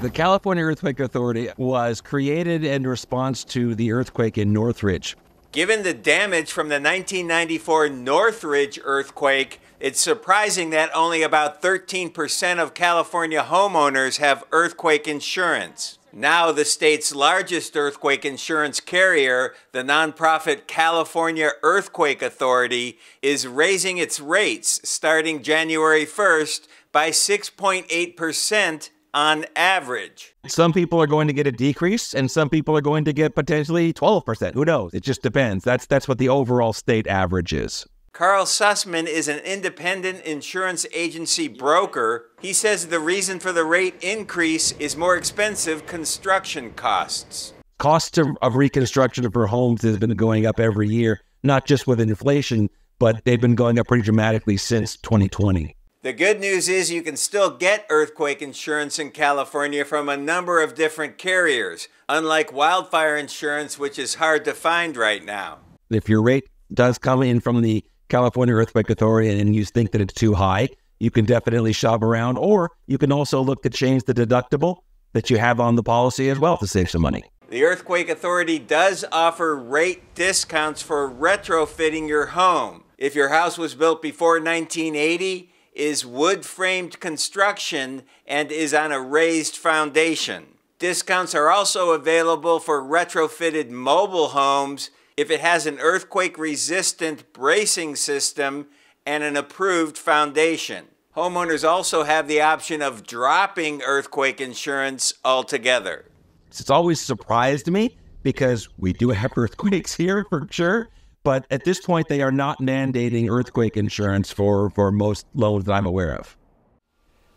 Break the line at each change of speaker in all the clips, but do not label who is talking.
The California Earthquake Authority was created in response to the earthquake in Northridge.
Given the damage from the 1994 Northridge earthquake, it's surprising that only about 13% of California homeowners have earthquake insurance. Now, the state's largest earthquake insurance carrier, the nonprofit California Earthquake Authority, is raising its rates starting January 1st by 6.8% on average.
Some people are going to get a decrease and some people are going to get potentially 12%. Who knows? It just depends. That's that's what the overall state average is.
Karl Susman is an independent insurance agency broker. He says the reason for the rate increase is more expensive construction costs.
Costs of, of reconstruction for homes has been going up every year, not just with inflation, but they've been going up pretty dramatically since 2020.
The good news is you can still get earthquake insurance in California from a number of different carriers, unlike wildfire insurance, which is hard to find right now.
If your rate does come in from the California Earthquake Authority and you think that it's too high, you can definitely shop around, or you can also look to change the deductible that you have on the policy as well to save some money.
The Earthquake Authority does offer rate discounts for retrofitting your home. If your house was built before 1980, is wood framed construction and is on a raised foundation. Discounts are also available for retrofitted mobile homes if it has an earthquake resistant bracing system and an approved foundation. Homeowners also have the option of dropping earthquake insurance altogether.
It's always surprised me because we do have earthquakes here for sure. But at this point, they are not mandating earthquake insurance for, for most loans that I'm aware of.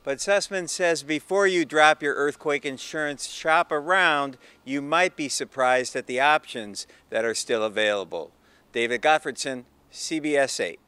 But Susman says before you drop your earthquake insurance, shop around. You might be surprised at the options that are still available. David Gottfredson, CBS 8.